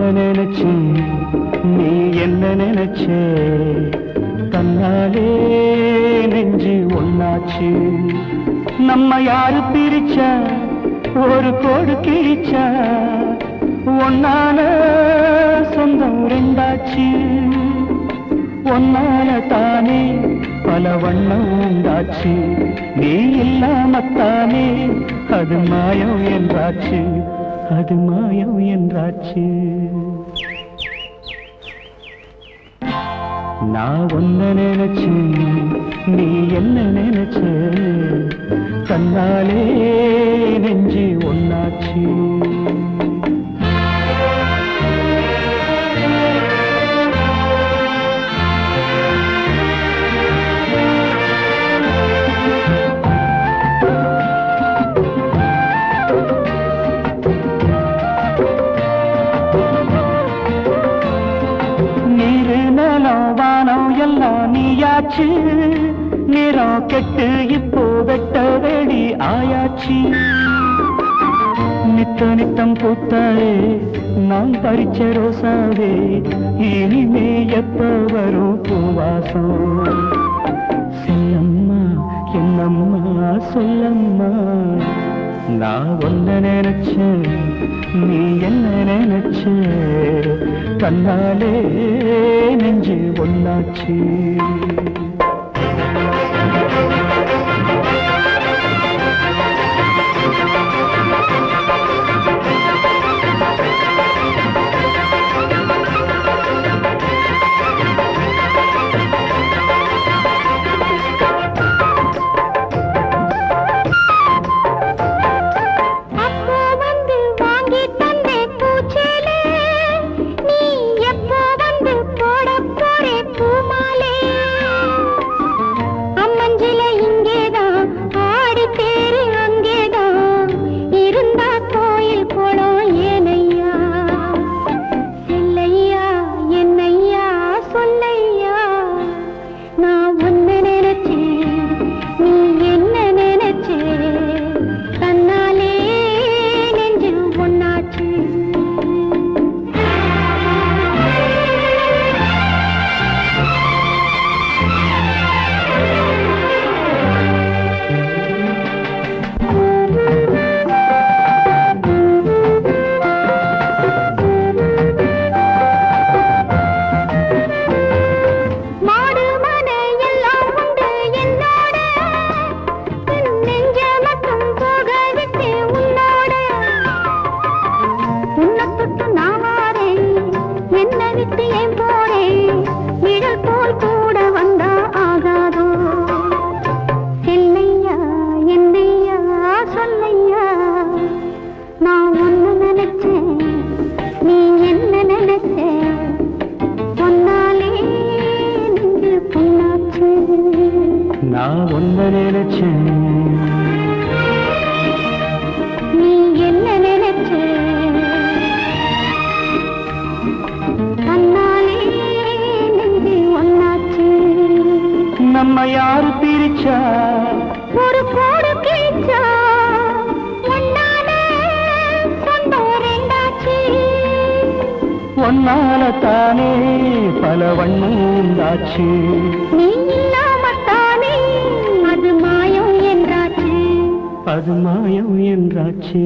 என்ன நினைச்சு? நீ என்ன நினைச்சே? தன்னாலே நெஞ்சு ஒன்னாச்சு நம்ம யாரு பிரிச்சா? ஒரு கோடு கிழிச்சா. ஒன்னான சொந்தம் ரெண்டாச்சு. ஒன்னால தானே பல வண்ணம் உண்டாச்சு. நீ இல்லாமத்தானே அது மாயம் என்றாச்சு. அது மாயம் என்றாச்சு. நான் ஒன்ன நினைச்சு நீ என்ன நினைச்சு? தன்னாலே நெஞ்சு ஒன்னாச்சு எல்லாம் நிறம் கெட்டு இப்போ வெட்ட வெளி ஆயாச்சு. நித்த நித்தம் பூத்தாயே நான் பறிச்ச ரோசாவே. இனிமே எப்ப வரும் பூவாசம்? நான் ஒன்ன நினைச்சேன் நீ என்ன நினைச்ச? கண்ணாலே நெஞ்சு ஒன்னாச்சு நினைச்சேன் நீ என்ன நினைச்ச தன்னாலே நெஞ்சு ஒன்னாச்சு நம்ம யாரு பிரிச்சா ஒரு கோடு கிழிச்சா ஒன்னால ஒன்னால தானே பல வண்ணம் உண்டாச்சு நீ அது மாயம் என்றாச்சே.